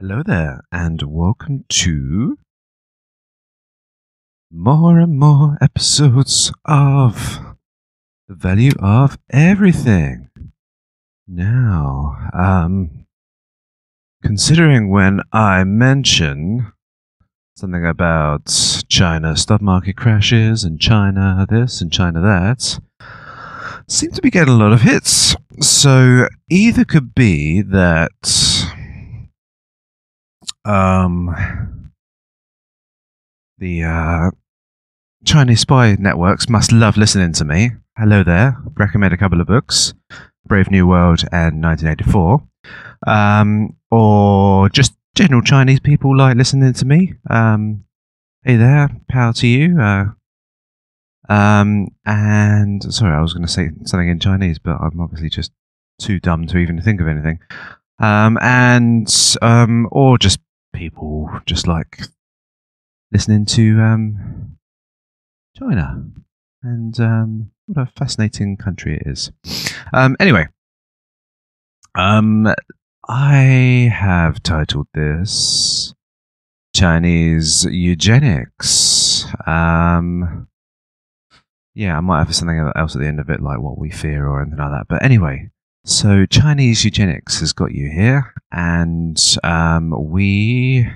Hello there, and welcome to more and more episodes of The Value of Everything. Now, um, considering when I mention something about China stock market crashes and China this and China that, seem to be getting a lot of hits. So either could be that um, the uh, Chinese spy networks must love listening to me. Hello there. Recommend a couple of books Brave New World and 1984. Um, or just general Chinese people like listening to me. Um, hey there. Power to you. Uh, um, and sorry, I was going to say something in Chinese, but I'm obviously just too dumb to even think of anything. Um, and um, or just people just like listening to um, China and um, what a fascinating country it is. Um, anyway, um, I have titled this Chinese eugenics. Um, yeah, I might have something else at the end of it, like what we fear or anything like that. But anyway, so Chinese eugenics has got you here, and um, we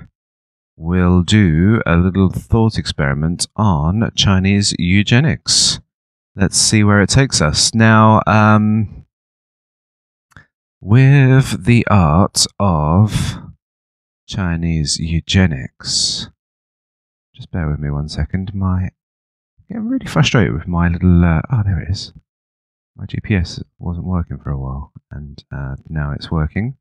will do a little thought experiment on Chinese eugenics. Let's see where it takes us. Now, um, with the art of Chinese eugenics, just bear with me one second. My getting really frustrated with my little. Uh, oh, there it is. My GPS wasn't working for a while, and uh, now it's working.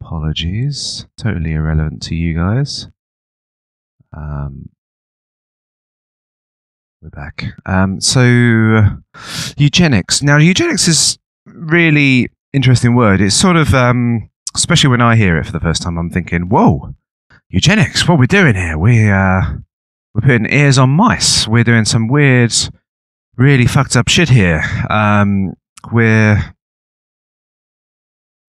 Apologies, totally irrelevant to you guys. Um, we're back. Um, so, eugenics. Now, eugenics is really interesting word. It's sort of, um, especially when I hear it for the first time, I'm thinking, "Whoa, eugenics! What we're we doing here? We uh, we're putting ears on mice. We're doing some weird, really fucked up shit here. Um, we're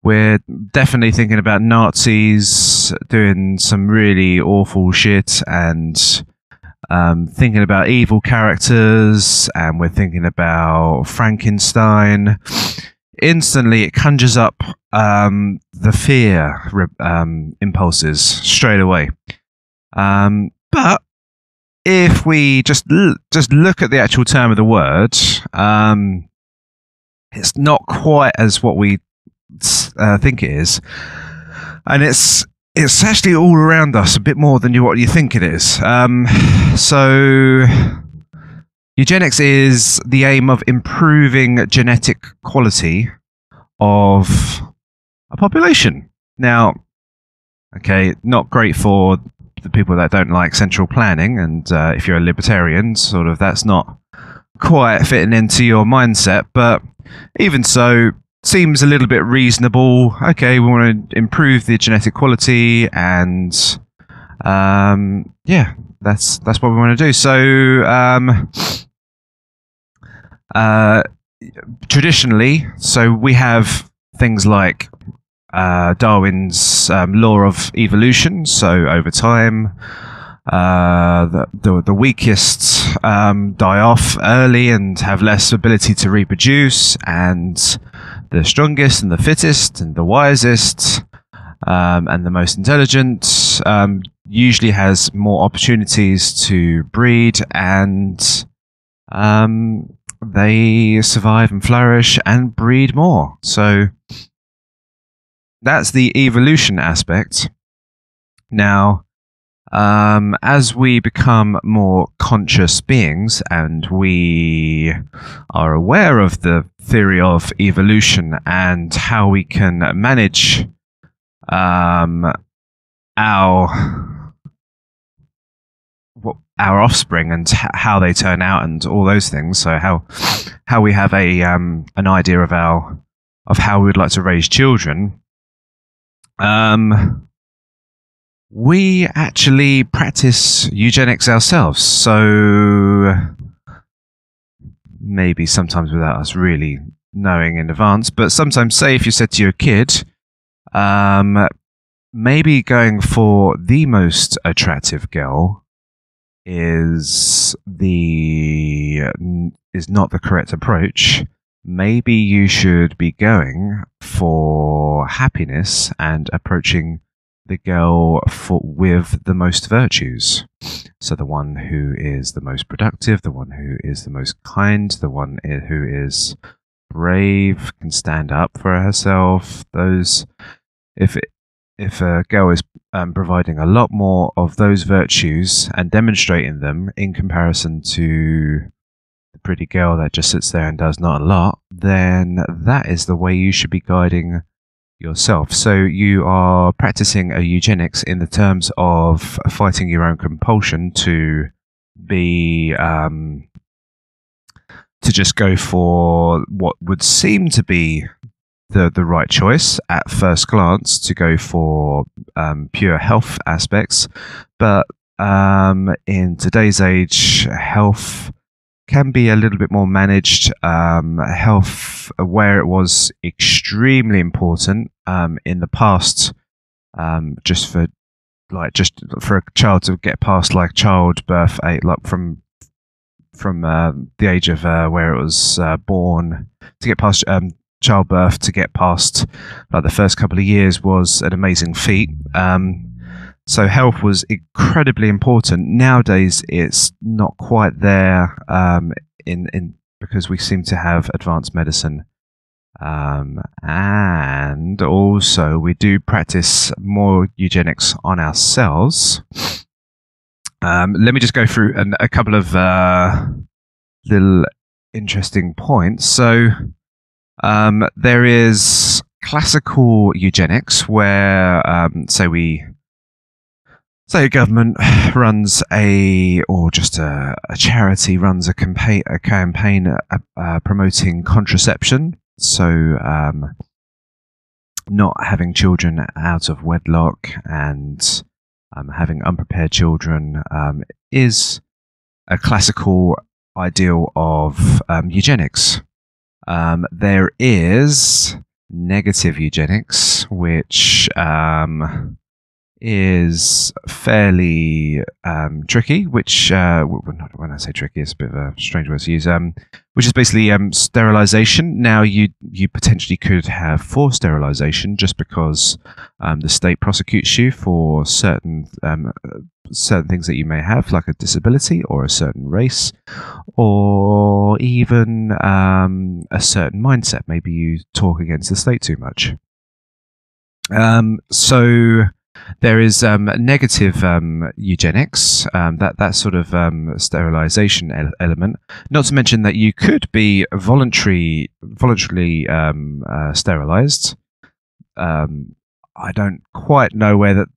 we're definitely thinking about Nazis doing some really awful shit and um, thinking about evil characters, and we're thinking about Frankenstein. Instantly, it conjures up um, the fear um, impulses straight away. Um, but if we just l- just look at the actual term of the word, um, it's not quite as what we uh, think it is, and it's it's actually all around us a bit more than you what you think it is. Um, so. Eugenics is the aim of improving genetic quality of a population. Now, okay, not great for the people that don't like central planning, and uh, if you're a libertarian, sort of that's not quite fitting into your mindset. But even so, seems a little bit reasonable. Okay, we want to improve the genetic quality, and um, yeah, that's that's what we want to do. So, um, uh, traditionally, so we have things like uh, Darwin's um, law of evolution. So over time, uh, the, the, the weakest um, die off early and have less ability to reproduce, and the strongest and the fittest and the wisest um, and the most intelligent um, usually has more opportunities to breed and um, they survive and flourish and breed more. So that's the evolution aspect. Now, um, as we become more conscious beings and we are aware of the theory of evolution and how we can manage um, our our offspring and how they turn out and all those things. So how how we have a um, an idea of our of how we would like to raise children. Um, we actually practice eugenics ourselves. So maybe sometimes without us really knowing in advance, but sometimes, say, if you said to your kid, um, maybe going for the most attractive girl is the is not the correct approach. Maybe you should be going for happiness and approaching the girl for, with the most virtues. So the one who is the most productive, the one who is the most kind, the one who is brave, can stand up for herself. Those, if if a girl is um, providing a lot more of those virtues and demonstrating them in comparison to the pretty girl that just sits there and does not a lot, then that is the way you should be guiding yourself. So you are practicing a eugenics in the terms of fighting your own compulsion to be um, to just go for what would seem to be the the right choice at first glance to go for um, pure health aspects, but um, in today's age, health can be a little bit more managed. Um, health, where it was extremely important um, in the past, um, just for like just for a child to get past like childbirth, age, like from from uh, the age of uh, where it was uh, born to get past um, childbirth to get past like the first couple of years was an amazing feat. Um, so health was incredibly important. Nowadays, it's not quite there um, in in because we seem to have advanced medicine, um, and also we do practice more eugenics on ourselves. Um, let me just go through an, a couple of uh, little interesting points. So um, there is classical eugenics, where um, say we a government runs a or just a, a charity runs a campaign a campaign uh, uh, promoting contraception. So um, not having children out of wedlock and um, having unprepared children um, is a classical ideal of um, eugenics. Um, there is negative eugenics, which um, is fairly um, tricky, which, uh, when I say tricky, it's a bit of a strange word to use, um, which is basically um, sterilization. Now, you, you potentially could have forced sterilization just because um, the state prosecutes you for certain, um, certain things that you may have, like a disability or a certain race, or even um, a certain mindset. Maybe you talk against the state too much. so, there is um, negative um, eugenics, um, that that sort of um, sterilization element. Not to mention that you could be voluntary, voluntarily um, uh, sterilized. Um, I don't quite know where that.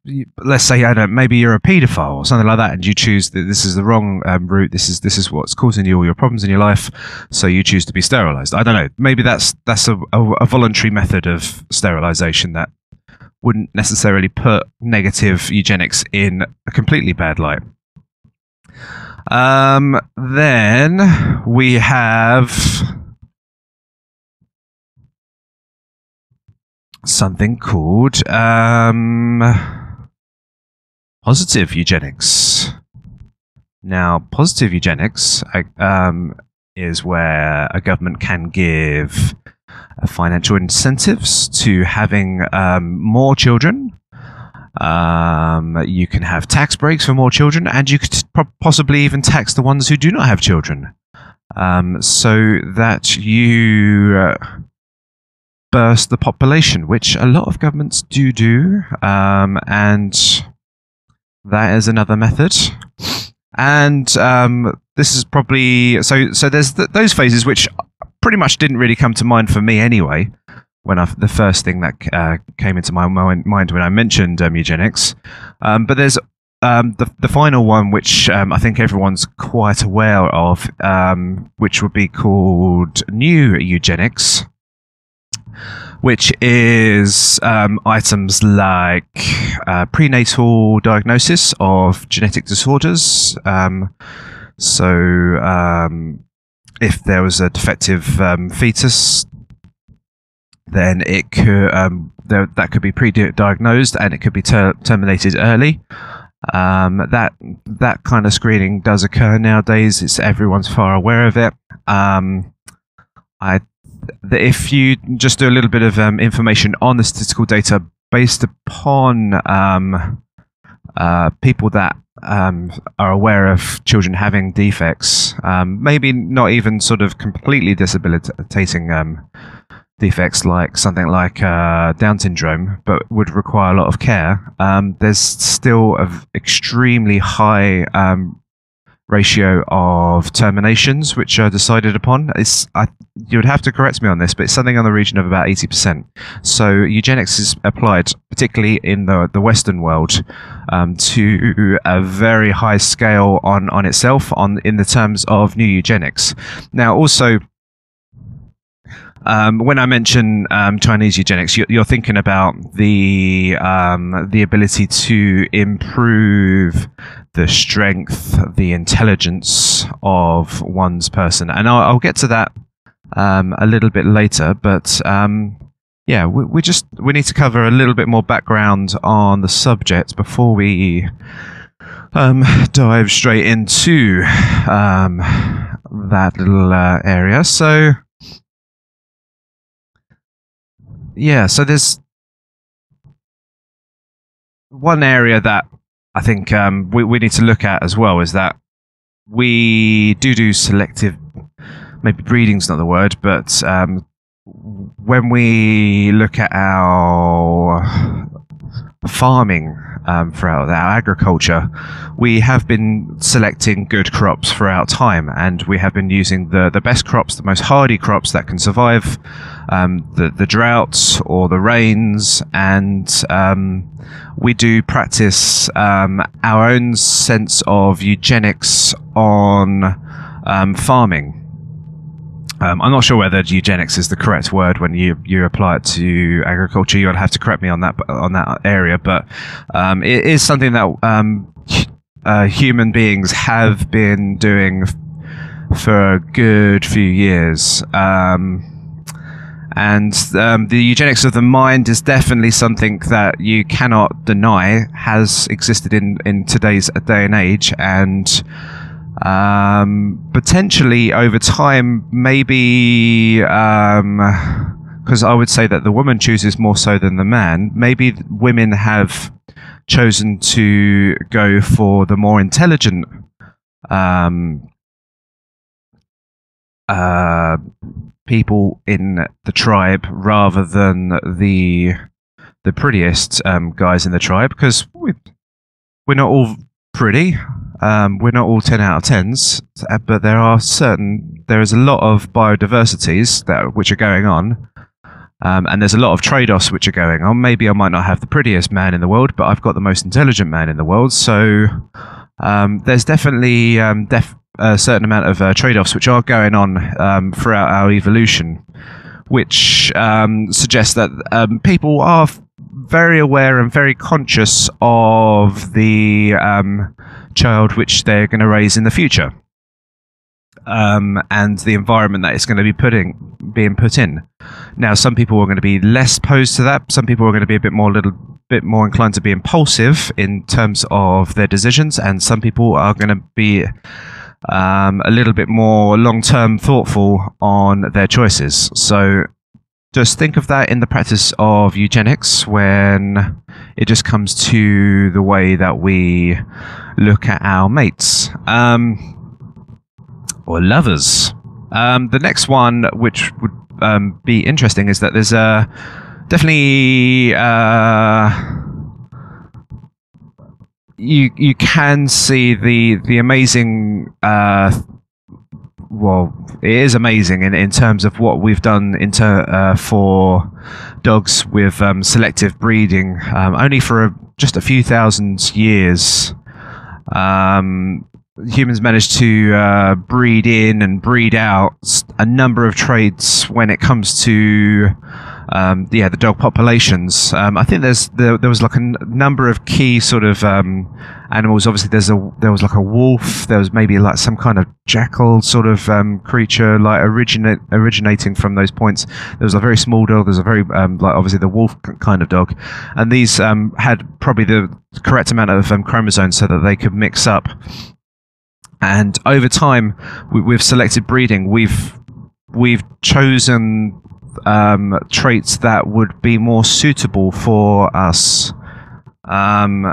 Let's say I don't. Maybe you're a paedophile or something like that, and you choose that this is the wrong route. This is this is what's causing you all your problems in your life, so you choose to be sterilized. I don't know. Maybe that's that's a, a, a voluntary method of sterilization that wouldn't necessarily put negative eugenics in a completely bad light. Um, then we have something called um, positive eugenics. Now, positive eugenics um, is where a government can give financial incentives to having um, more children. Um, you can have tax breaks for more children, and you could possibly even tax the ones who do not have children, um, so that you uh, burst the population, which a lot of governments do do, um, and that is another method. And um, this is probably so. So there's th- those phases which pretty much didn't really come to mind for me anyway. When I, the first thing that uh, came into my mind when I mentioned um, eugenics, um, but there's um, the the final one, which um, I think everyone's quite aware of, um, which would be called new eugenics, which is um, items like uh, prenatal diagnosis of genetic disorders. so if there was a defective um, fetus, then it could um, there, that could be pre-diagnosed and it could be ter- terminated early. Um, that that kind of screening does occur nowadays. It's everyone's far aware of it. Um, I if you just do a little bit of um, information on the statistical data based upon um, uh, people that um, are aware of children having defects, um, maybe not even sort of completely debilitating um, defects like something like uh, Down syndrome, but would require a lot of care. Um, there's still an extremely high um, ratio of terminations which are decided upon. It's I, you would have to correct me on this, but it's something on the region of about eighty percent. So eugenics is applied, particularly in the the Western world, um, to a very high scale on on itself on in the terms of new eugenics. Now also. Um, when I mention um, Chinese eugenics, you're, you're, thinking about the um, the ability to improve the strength, the intelligence of one's person, and I'll, I'll get to that um, a little bit later. But um, yeah, we, we, just we need to cover a little bit more background on the subject before we um, dive straight into um, that little uh, area. So yeah, so there's one area that I think um, we, we need to look at as well is that we do do selective, maybe breeding's not the word, but um, when we look at our farming um, throughout our agriculture, we have been selecting good crops throughout time, and we have been using the, the best crops, the most hardy crops that can survive um, the, the droughts or the rains, and um, we do practice um, our own sense of eugenics on um, farming. Um, I'm not sure whether eugenics is the correct word when you, you apply it to agriculture. You'll have to correct me on that on that area, but um, it is something that um, uh, human beings have been doing for a good few years. Um, and um, the eugenics of the mind is definitely something that you cannot deny has existed in, in today's day and age. And um, potentially over time, maybe because um, I would say that the woman chooses more so than the man. Maybe women have chosen to go for the more intelligent um, uh, people in the tribe rather than the the prettiest um, guys in the tribe because we, we're not all pretty. Um, we're not all 10 out of 10s, uh, but there are certain, there is a lot of biodiversities that which are going on. Um, and there's a lot of trade offs which are going on. Maybe I might not have the prettiest man in the world, but I've got the most intelligent man in the world. So um, there's definitely um, def- a certain amount of uh, trade offs which are going on um, throughout our evolution, which um, suggests that um, people are very aware and very conscious of the um, child which they're going to raise in the future. Um, and the environment that it's going to be putting being put in. Now, some people are going to be less opposed to that. Some people are going to be a bit more little bit more inclined to be impulsive in terms of their decisions, and some people are going to be um, a little bit more long term thoughtful on their choices. So just think of that in the practice of eugenics when it just comes to the way that we look at our mates um, or lovers. Um, the next one, which would um, be interesting, is that there's a definitely. Uh, you you can see the the amazing uh, well it is amazing in, in terms of what we've done into uh, for dogs with um, selective breeding um, only for a, just a few thousand years. Um, humans managed to uh, breed in and breed out a number of traits when it comes to um, yeah, the dog populations. Um, I think there's there, there was like a n- number of key sort of um, animals. Obviously, there's a there was like a wolf. There was maybe like some kind of jackal sort of um, creature, like originate originating from those points. There was a very small dog. There's a very um, like obviously the wolf kind of dog, and these um, had probably the correct amount of chromosomes so that they could mix up. And over time, we've selected breeding, we've we've chosen um, traits that would be more suitable for us. Um,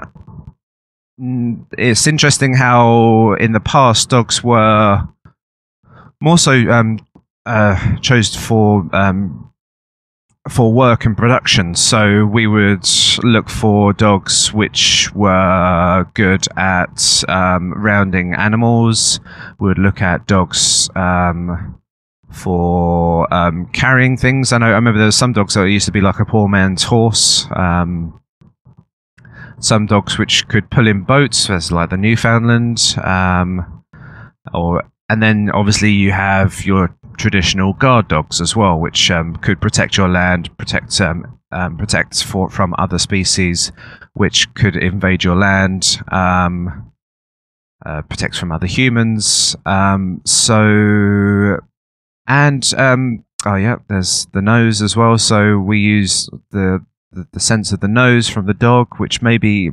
it's interesting how in the past dogs were more so um, uh, chose for um, for work and production. So we would look for dogs which were good at um, rounding animals. We would look at dogs um, for um, carrying things. I know. I remember there were some dogs that used to be like a poor man's horse. Um, some dogs which could pull in boats, as like the Newfoundland, um, or and then obviously you have your traditional guard dogs as well, which um, could protect your land, protect um, um, protect for, from other species, which could invade your land, uh, protect from other humans. Um, so, and um, oh yeah, there's the nose as well. So we use the, the the sense of the nose from the dog, which maybe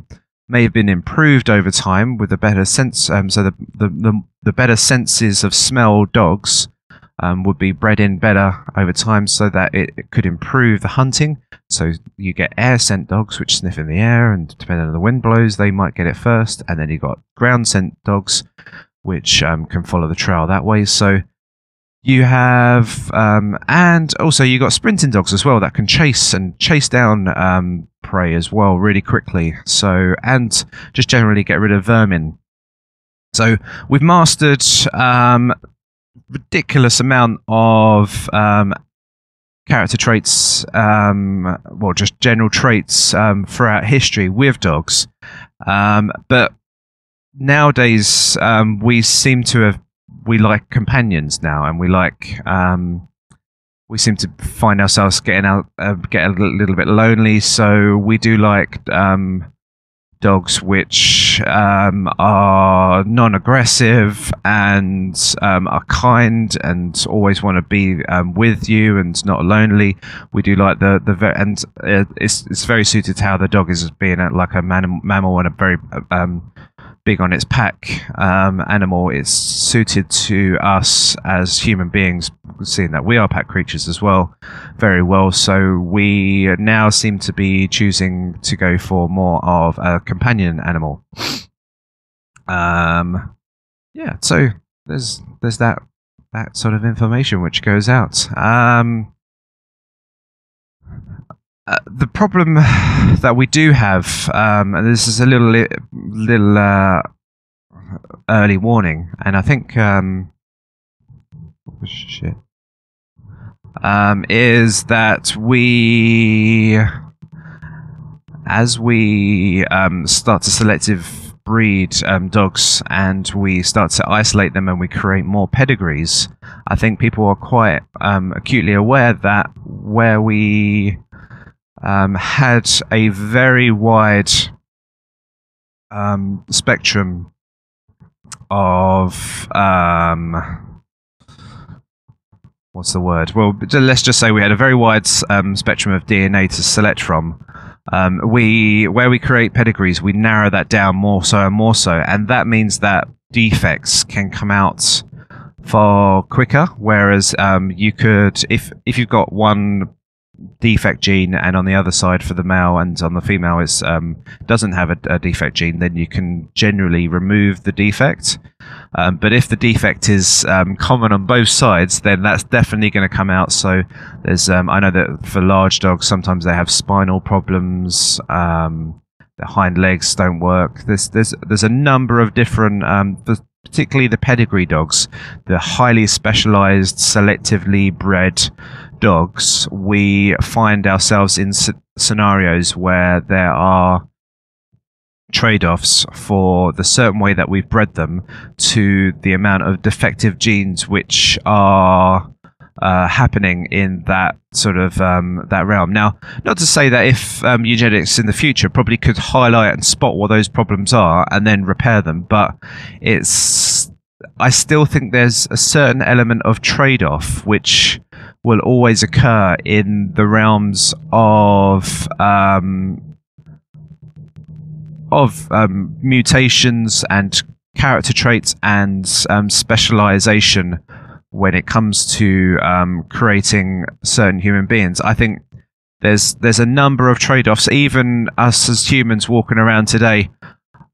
may have been improved over time with a better sense. Um, so the, the, the, the better senses of smell dogs um, would be bred in better over time so that it, it, could improve the hunting. So you get air scent dogs which sniff in the air, and depending on the wind blows, they might get it first. And then you got ground scent dogs which um, can follow the trail that way. So you have, um, and also you got sprinting dogs as well that can chase and chase down um, prey as well really quickly. So and just generally get rid of vermin. So we've mastered um, ridiculous amount of um, character traits, um, well, just general traits um, throughout history with dogs. Um, but nowadays, um, we seem to have we like companions now, and we like um, we seem to find ourselves getting out, uh, get a little bit lonely. So we do like um, dogs which um, are non-aggressive and um, are kind and always want to be um, with you and not lonely. We do like the the and uh, it's it's very suited to how the dog is being a, like a man, mammal and a very um, big on its pack um, animal. It's suited to us as human beings, seeing that we are pack creatures as well, very well. So we now seem to be choosing to go for more of a companion animal. Um, yeah, so there's there's that that sort of information which goes out. Um, the problem that we do have, um, and this is a little little uh, early warning, and I think um, shit. Um, is that we, as we um, start to selective breed um, dogs and we start to isolate them and we create more pedigrees, I think people are quite um, acutely aware that where we um, had a very wide um, spectrum of um, what's the word? Well, let's just say we had a very wide um, spectrum of DNA to select from. Um, we where we create pedigrees, we narrow that down more so and more so, and that means that defects can come out far quicker. Whereas um, you could, if if you've got one defect gene and on the other side for the male and on the female it um, doesn't have a, a, defect gene then you can generally remove the defect. Um, but if the defect is um, common on both sides then that's definitely going to come out. So there's um, I know that for large dogs sometimes they have spinal problems um, their hind legs don't work. There's there's there's a number of different um, particularly the pedigree dogs the highly specialized selectively bred dogs, we find ourselves in scenarios where there are trade offs for the certain way that we've bred them to the amount of defective genes which are uh, happening in that sort of um, that realm. Now, not to say that if um, eugenics in the future probably could highlight and spot what those problems are and then repair them, but it's I still think there's a certain element of trade-off which will always occur in the realms of um, of um, mutations and character traits and um, specialization when it comes to um, creating certain human beings. I think there's there's a number of trade-offs. Even us as humans walking around today,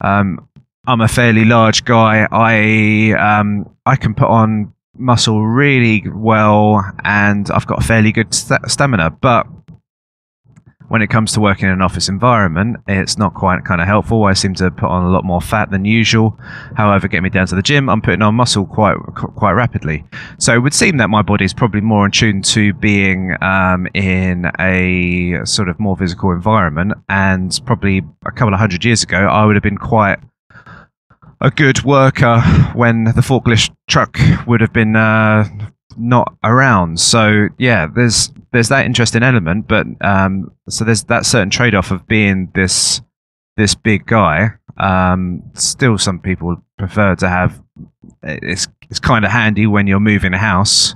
um, I'm a fairly large guy. I um, I can put on muscle really well, and I've got fairly good st- stamina. But when it comes to working in an office environment, it's not quite kind of helpful. I seem to put on a lot more fat than usual. However, get me down to the gym, I'm putting on muscle quite quite rapidly. So it would seem that my body is probably more in tune to being um, in a sort of more physical environment. And probably a couple of hundred years ago, I would have been quite a good worker when the forklift truck would have been uh, not around. So yeah, there's there's that interesting element, but um, so there's that certain trade off of being this this big guy. Um, still, some people prefer to have. It's it's kind of handy when you're moving a house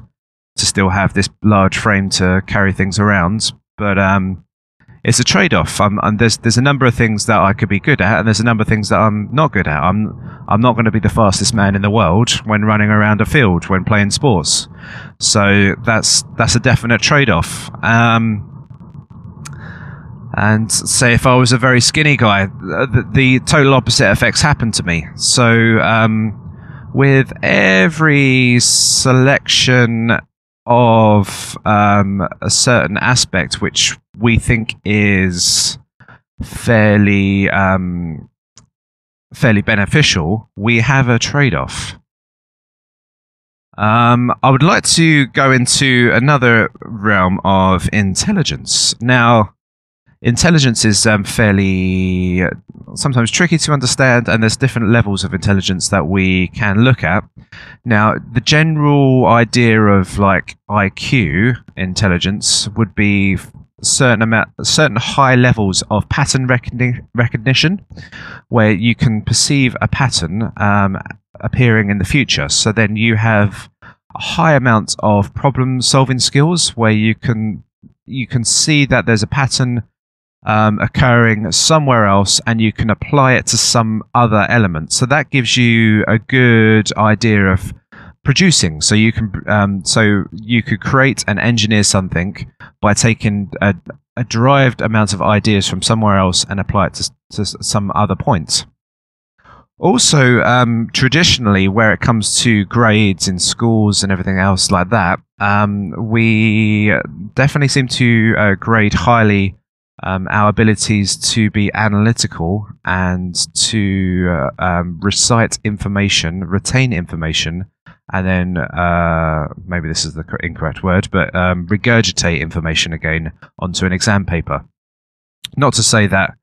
to still have this large frame to carry things around, but um, it's a trade-off. I'm, I'm, there's there's a number of things that I could be good at, and there's a number of things that I'm not good at. I'm I'm not going to be the fastest man in the world when running around a field when playing sports. So that's that's a definite trade-off. Um, and say if I was a very skinny guy, the, the total opposite effects happen to me. So um, with every selection of um, a certain aspect which we think is fairly um, fairly beneficial, we have a trade-off. Um, I would like to go into another realm of intelligence. Now, intelligence is um, fairly uh, sometimes tricky to understand, and there's different levels of intelligence that we can look at. Now, the general idea of like IQ intelligence would be certain amount, certain high levels of pattern recogni- recognition, where you can perceive a pattern um, appearing in the future. So then you have a high amount of problem solving skills, where you can you can see that there's a pattern um, occurring somewhere else and you can apply it to some other element. So that gives you a good idea of producing. So you can um, so you could create and engineer something by taking a, a, derived amount of ideas from somewhere else and apply it to, to some other point. Also, um, traditionally, where it comes to grades in schools and everything else like that, um, we definitely seem to uh, grade highly um, our abilities to be analytical and to uh, um, recite information, retain information, and then uh, maybe this is the incorrect word, but um, regurgitate information again onto an exam paper. Not to say that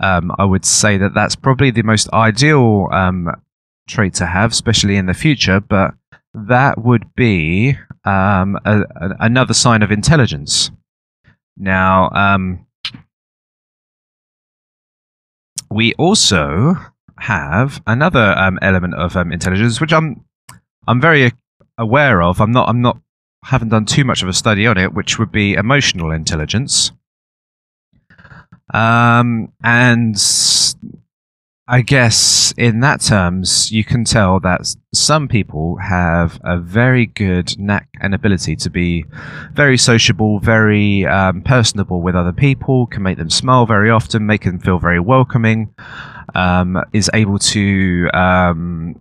um, I would say that that's probably the most ideal um, trait to have, especially in the future, but that would be um, a, a, another sign of intelligence. Now, we also have another um, element of um, intelligence, which I'm I'm very aware of. I'm not I'm not haven't done too much of a study on it, which would be emotional intelligence. Um, and I guess in that terms, you can tell that some people have a very good knack and ability to be very sociable, very um, personable with other people, can make them smile very often, make them feel very welcoming, um, is able to um,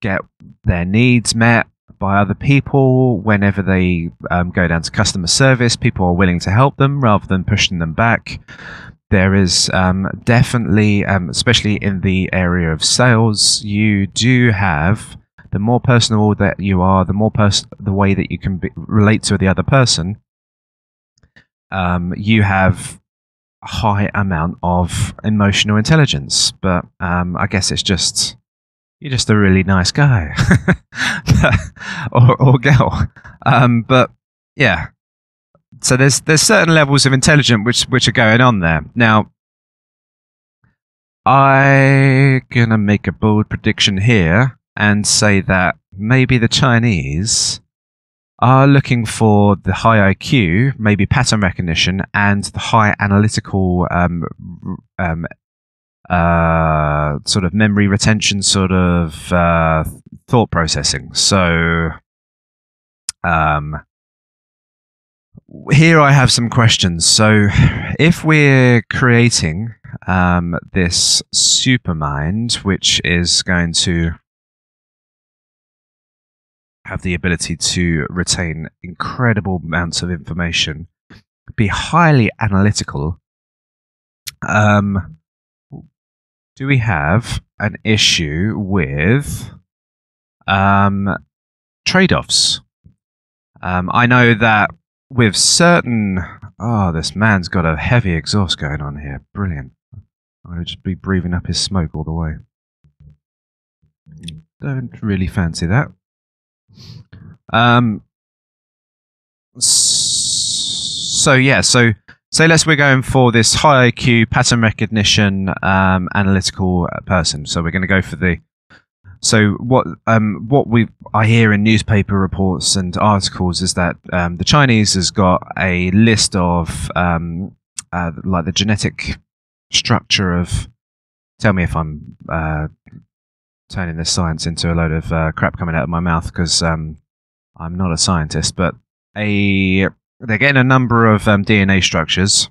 get their needs met by other people whenever they um, go down to customer service. People are willing to help them rather than pushing them back there is um, definitely, um, especially in the area of sales, you do have the more personal that you are, the more pers- the way that you can be- relate to the other person. Um, you have a high amount of emotional intelligence, but um, I guess it's just you're just a really nice guy or, or girl. Um, but yeah, so there's there's certain levels of intelligence which which are going on there. Now, I'm gonna make a bold prediction here and say that maybe the Chinese are looking for the high IQ, maybe pattern recognition, and the high analytical um, um, uh, sort of memory retention, sort of uh, thought processing. So, um, here I have some questions. So, if we're creating um, this supermind, which is going to have the ability to retain incredible amounts of information, be highly analytical. Um, do we have an issue with um, trade offs? Um, I know that with certain. Oh, this man's got a heavy exhaust going on here. Brilliant. I'm going to just be breathing up his smoke all the way. Don't really fancy that. Um. So yeah, so say let's we're going for this high IQ pattern recognition um, analytical person. So we're going to go for the. So what um, what we I hear in newspaper reports and articles is that um, the Chinese has got a list of um, uh, like the genetic structure of. Tell me if I'm uh, turning this science into a load of uh, crap coming out of my mouth because um, I'm not a scientist, but a they're getting a number of um, DNA structures,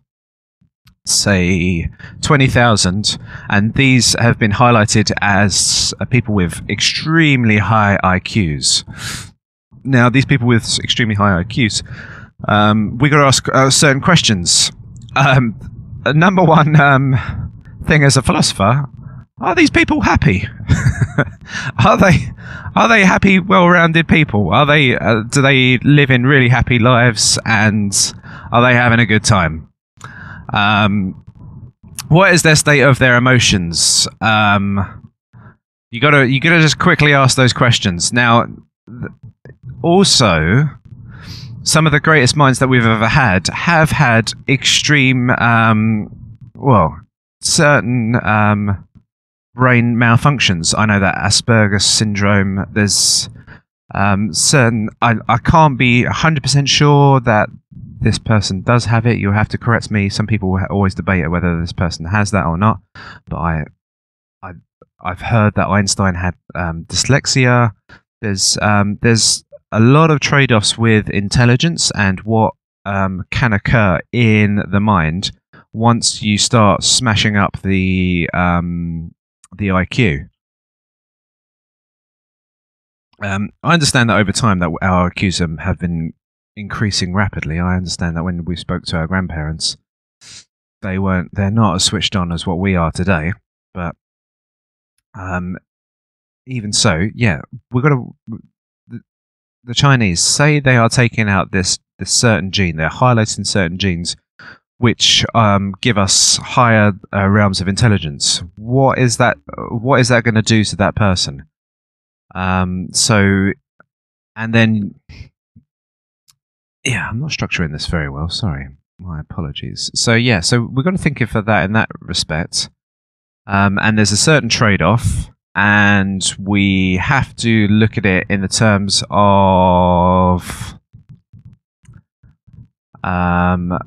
say twenty thousand, and these have been highlighted as uh, people with extremely high IQs. Now, these people with extremely high IQs, um, we got to ask uh, certain questions. Um, number one um, thing as a philosopher, are these people happy? are they are they happy, well-rounded people? Are they uh, do they live in really happy lives and are they having a good time? Um, what is their state of their emotions? Um, you gotta you gotta just quickly ask those questions. Now, also, some of the greatest minds that we've ever had have had extreme, um, well, certain um, brain malfunctions. I know that Asperger's syndrome. There's um, certain. I I can't be hundred percent sure that this person does have it. You'll have to correct me. Some people always debate whether this person has that or not. But I, I I've heard that Einstein had um, dyslexia. There's um, there's a lot of trade-offs with intelligence and what um, can occur in the mind once you start smashing up the um, the IQ. Um, I understand that over time that our IQs have been increasing rapidly. I understand that when we spoke to our grandparents, they weren't they're not as switched on as what we are today. But um, even so, yeah, we've got to. The, the Chinese say they are taking out this this certain gene. They're highlighting certain genes which um, give us higher uh, realms of intelligence. What is that? What is that going to do to that person? Um, so, and then, yeah, I'm not structuring this very well. Sorry, my apologies. So yeah, so we've got to think of that in that respect. Um, and there's a certain trade-off, and we have to look at it in the terms of um,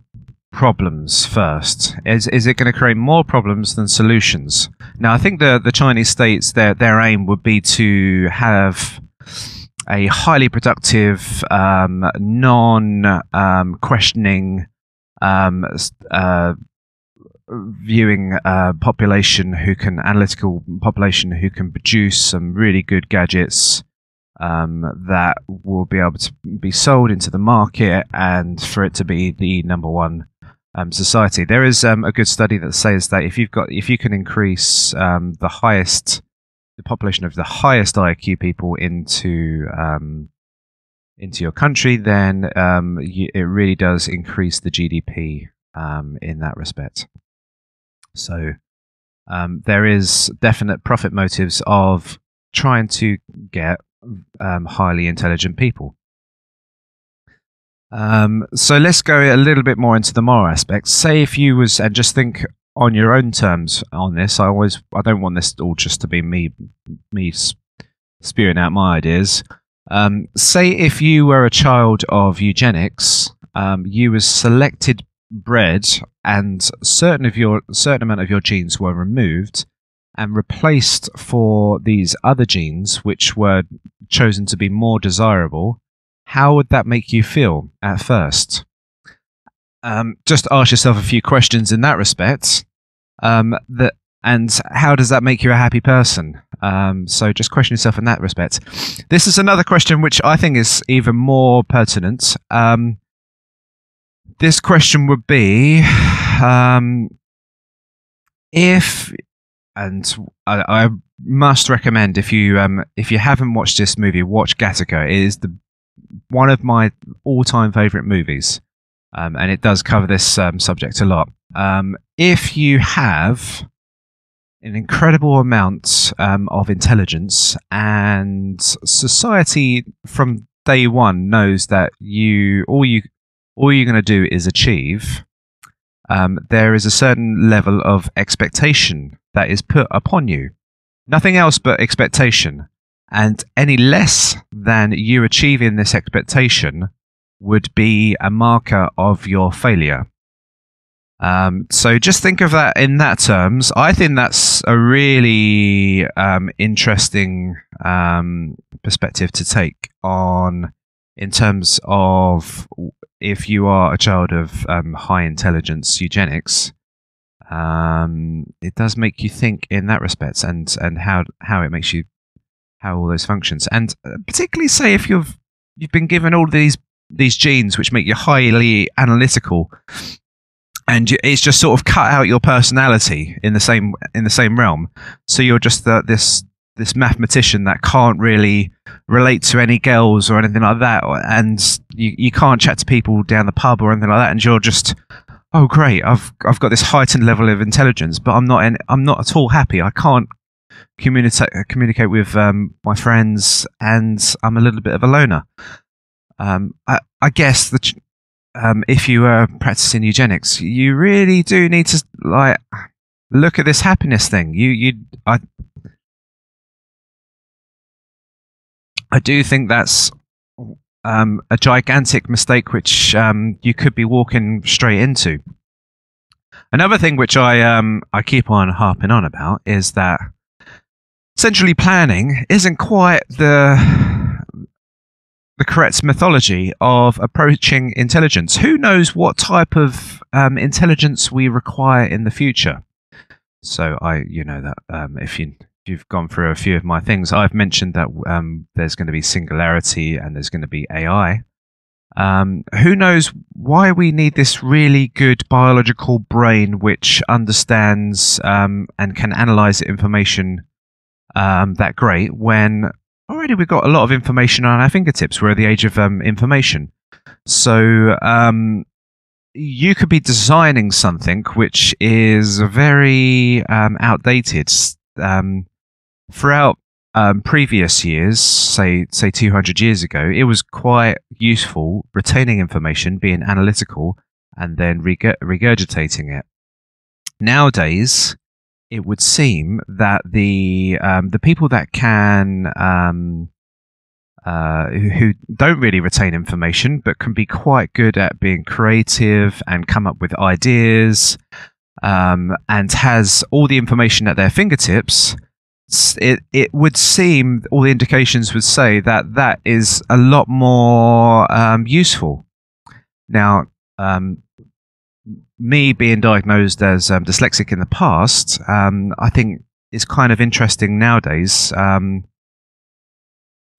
problems first? Is is it going to create more problems than solutions? Now, I think the the Chinese states their their aim would be to have a highly productive, um, non um, questioning, um, uh, viewing uh, population who can analytical population who can produce some really good gadgets um, that will be able to be sold into the market and for it to be the number one um, society. There is um, a good study that says that if you've got if you can increase um, the highest the population of the highest IQ people into um, into your country, then um, you, it really does increase the GDP um, in that respect. So there is definite profit motives of trying to get um, highly intelligent people. Um, so let's go a little bit more into the moral aspects. Say if you was, and just think on your own terms on this. I always, I don't want this all just to be me, me spewing out my ideas. Um, say if you were a child of eugenics, um, you was selected bred, and certain of your certain amount of your genes were removed and replaced for these other genes, which were chosen to be more desirable. How would that make you feel at first? Um, just ask yourself a few questions in that respect. Um, that and how does that make you a happy person? Um, so just question yourself in that respect. This is another question which I think is even more pertinent. Um, this question would be um, if, and I, I, must recommend if you um, if you haven't watched this movie, watch Gattaca. It is the one of my all-time favorite movies, um, and it does cover this um, subject a lot. Um, if you have an incredible amount um, of intelligence, and society from day one knows that you all you all you're going to do is achieve. Um, there is a certain level of expectation that is put upon you. Nothing else but expectation. And any less than you achieving this expectation would be a marker of your failure. Um, so just think of that in that terms. I think that's a really um, interesting um, perspective to take on in terms of if you are a child of um, high intelligence eugenics. Um, it does make you think in that respect, and and how how it makes you how all those functions, and uh, particularly say if you've you've been given all these these genes which make you highly analytical and it's just sort of cut out your personality in the same in the same realm. So you're just the, this this mathematician that can't really relate to any girls or anything like that, and you you can't chat to people down the pub or anything like that, and you're just oh great, I've I've got this heightened level of intelligence, but I'm not in, I'm not at all happy. I can't communicate communicate with um, my friends, and I'm a little bit of a loner. Um, I, I guess the um, if you are practicing eugenics, you really do need to like look at this happiness thing. You you I I do think that's um, a gigantic mistake which um, you could be walking straight into. Another thing which I um, I keep on harping on about is that centrally planning isn't quite the the correct mythology of approaching intelligence. Who knows what type of um, intelligence we require in the future? So I, you know that um, if you you've gone through a few of my things, I've mentioned that um, there's going to be singularity and there's going to be AI. Um, who knows why we need this really good biological brain which understands um, and can analyze information um, that great when already we've got a lot of information on our fingertips. We're at the age of um, information. So um, you could be designing something which is very um, outdated. Um, throughout um, previous years, say say 200 years ago, it was quite useful retaining information, being analytical, and then regurgitating it. Nowadays, it would seem that the um, the people that can um, uh, who don't really retain information but can be quite good at being creative and come up with ideas um, and has all the information at their fingertips it it would seem all the indications would say that that is a lot more um, useful. Now um, me being diagnosed as um, dyslexic in the past, um, I think is kind of interesting nowadays. Um,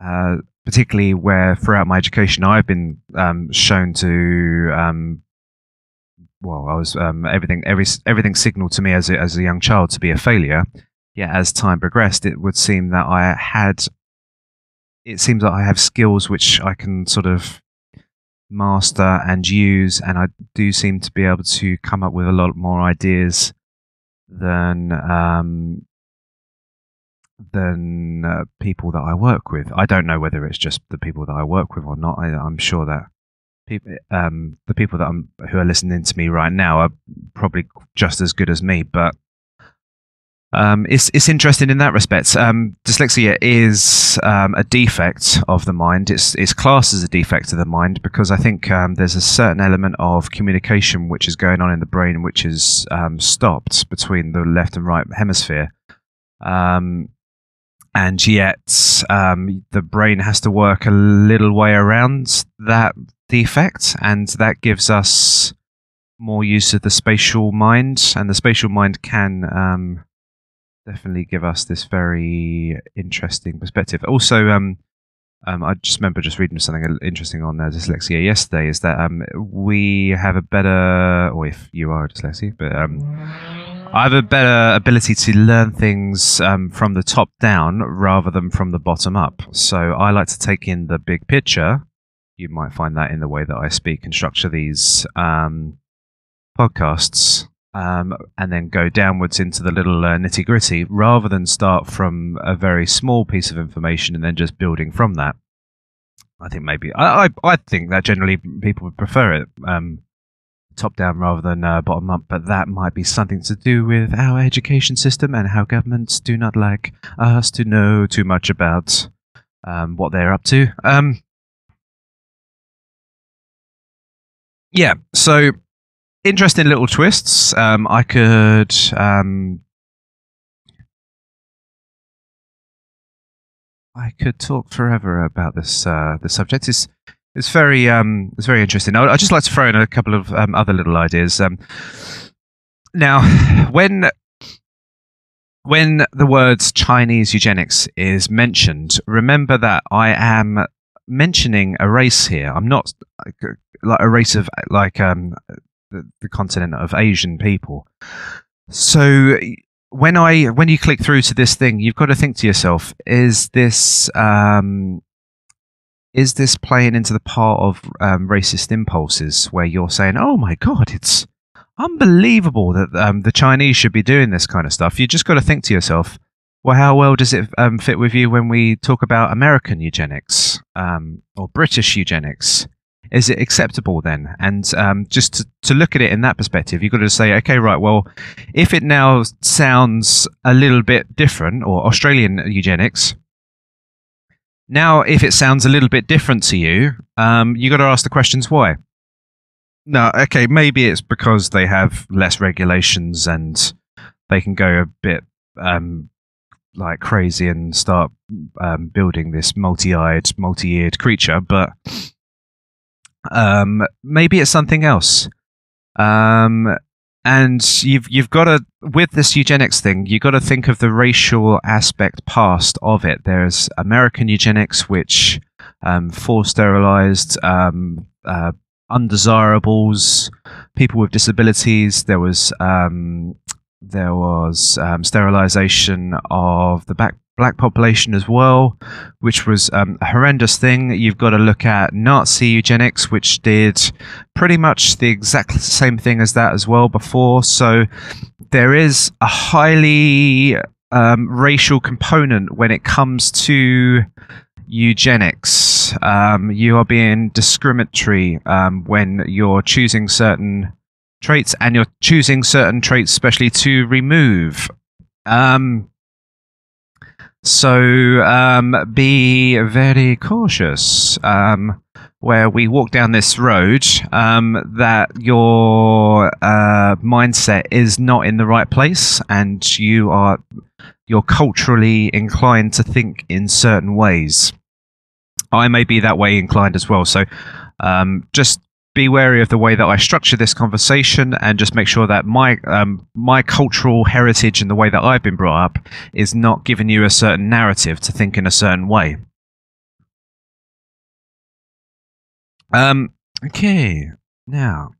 uh, particularly where throughout my education I've been um, shown to, um, well, I was um, everything every everything signaled to me as a, as a young child to be a failure. Yet as time progressed, it would seem that I had. It seems that I have skills which I can sort of master and use, and I do seem to be able to come up with a lot more ideas than um, than uh, people that I work with. I don't know whether it's just the people that I work with or not. I, I'm sure that people, um, the people that I'm who are listening to me right now are probably just as good as me, but um, it's it's interesting in that respect. Um, dyslexia is um, a defect of the mind. It's it's classed as a defect of the mind because I think um, there's a certain element of communication which is going on in the brain which is um, stopped between the left and right hemisphere, um, and yet the brain has to work a little way around that defect, and that gives us more use of the spatial mind, and the spatial mind can definitely give us this very interesting perspective. Also, um, um, I just remember just reading something interesting on uh, dyslexia yesterday. Is that um, we have a better, or if you are dyslexic, but um, I have a better ability to learn things um, from the top down rather than from the bottom up. So I like to take in the big picture. You might find that in the way that I speak and structure these um, podcasts um, and then go downwards into the little uh, nitty gritty rather than start from a very small piece of information and then just building from that. I think maybe I I, I think that generally people would prefer it um, top down rather than uh, bottom up, but that might be something to do with our education system and how governments do not like us to know too much about um, what they're up to. Um, yeah, so interesting little twists. Um, I could um, I could talk forever about this uh, this subject. It's it's very um, it's very interesting. I would just like to throw in a couple of um, other little ideas. Um, now, when when the words Chinese eugenics is mentioned, remember that I am mentioning a race here. I'm not like a race of like um, the, the continent of Asian people. So when I when you click through to this thing, you've got to think to yourself: Is this um, is this playing into the part of um, racist impulses where you're saying, "Oh my God, it's unbelievable that um, the Chinese should be doing this kind of stuff"? You just got to think to yourself: Well, how well does it um, fit with you when we talk about American eugenics um, or British eugenics? Is it acceptable then? And um, just to, to look at it in that perspective, you've got to say, okay, right, well, if it now sounds a little bit different, or Australian eugenics, now if it sounds a little bit different to you, um, you've got to ask the questions why. No, okay, maybe it's because they have less regulations and they can go a bit um, like crazy and start um, building this multi-eyed, multi-eared creature, but um, maybe it's something else. Um, and you've you've got to with this eugenics thing, you've got to think of the racial aspect past of it. There's American eugenics, which um, force sterilized um, uh, undesirables, people with disabilities. There was um, there was um, sterilization of the back black population as well, which was um, a horrendous thing. You've got to look at Nazi eugenics, which did pretty much the exact same thing as that as well before. So there is a highly um, racial component when it comes to eugenics. Um, you are being discriminatory um, when you're choosing certain traits and you're choosing certain traits especially to remove. Um, so um, be very cautious um, where we walk down this road um, that your uh, mindset is not in the right place and you are you're culturally inclined to think in certain ways. I may be that way inclined as well. So um, just be wary of the way that I structure this conversation and just make sure that my um, my cultural heritage and the way that I've been brought up is not giving you a certain narrative to think in a certain way. Um, okay, now,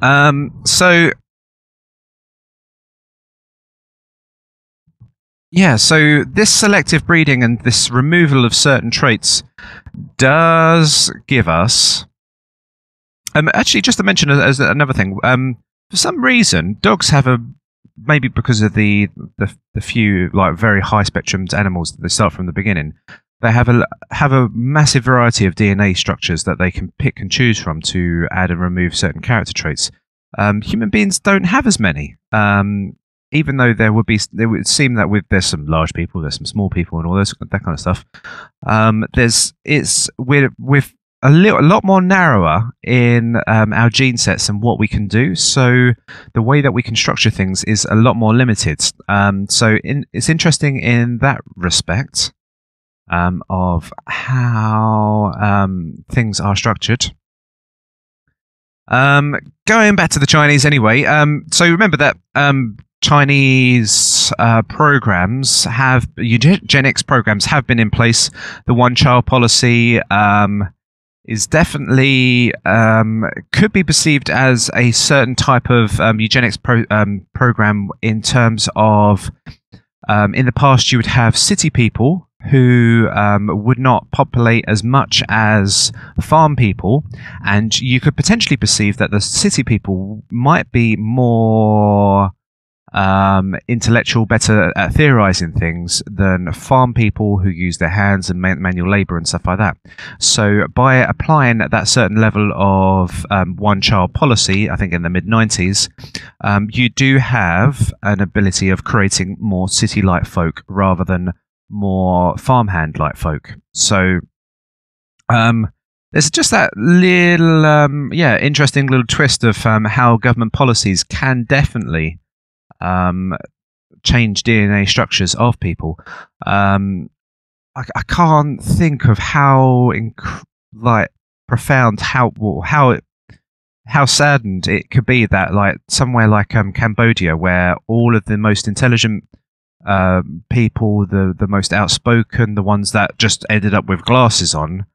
um, so Yeah, so this selective breeding and this removal of certain traits does give us. Um, actually, just to mention as another thing, um, for some reason, dogs have a maybe because of the, the the few like very high spectrum animals that they start from the beginning. They have a have a massive variety of DNA structures that they can pick and choose from to add and remove certain character traits. Um, human beings don't have as many. Um, even though there would be, it would seem that with there's some large people, there's some small people, and all this that kind of stuff. Um, there's it's with with a little, a lot more narrower in um, our gene sets and what we can do. So the way that we can structure things is a lot more limited. Um, so in, it's interesting in that respect um, of how um, things are structured. Um, going back to the Chinese anyway. Um, so remember that Chinese uh, programs have eugenics programs have been in place. The one child policy um, is definitely um, could be perceived as a certain type of um, eugenics pro- um, program in terms of um, in the past you would have city people who um, would not populate as much as farm people, and you could potentially perceive that the city people might be more um, intellectual, better at theorizing things than farm people who use their hands and man- manual labor and stuff like that. So, by applying that certain level of um, one child policy, I think in the mid 90s, um, you do have an ability of creating more city like folk rather than more farmhand like folk. So, um, there's just that little, um, yeah, interesting little twist of um, how government policies can definitely um, change DNA structures of people. Um, I, I, can't think of how inc- like profound how how it how saddened it could be that like somewhere like um, Cambodia, where all of the most intelligent uh, people, the the most outspoken, the ones that just ended up with glasses on,